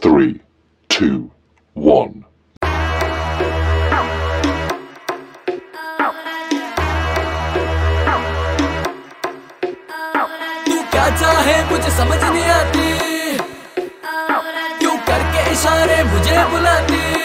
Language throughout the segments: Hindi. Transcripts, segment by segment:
three, two, one. चाहे मुझे समझ नहीं आती क्यों करके इशारे मुझे बुलाती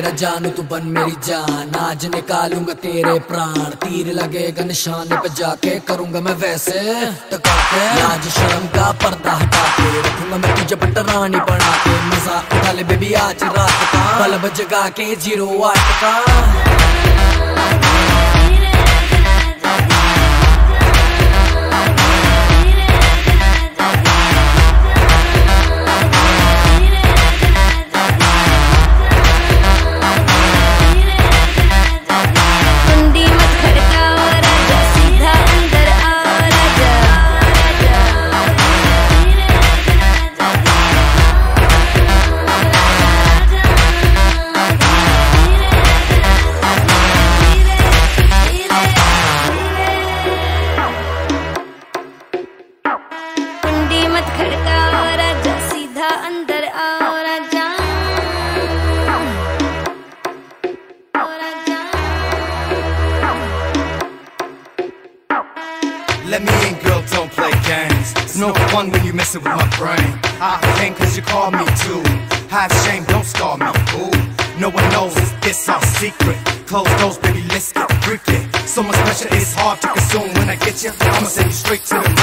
तेरा जानू तू बन मेरी जान। आज निकालूँगा तेरे प्राण। तीर लगेगा निशाने पे जाके करूँगा मैं वैसे। टकाके, आज शर्म का पर्दा हटा के रखूँगा मैं तुझे पटरानी बना के मज़ा उठा ले बेबी आज रात का। बल्ब जगा के ज़ीरो आठ का। Let me in, girl, don't play games. It's no fun when you messing with my brain. I came cause you called me too. Have shame, don't scar me, fool. No one knows it's our secret. Close those, baby, let's get freaky. So much pressure, it's hard to consume. When I get you, I'ma send you straight to the moon.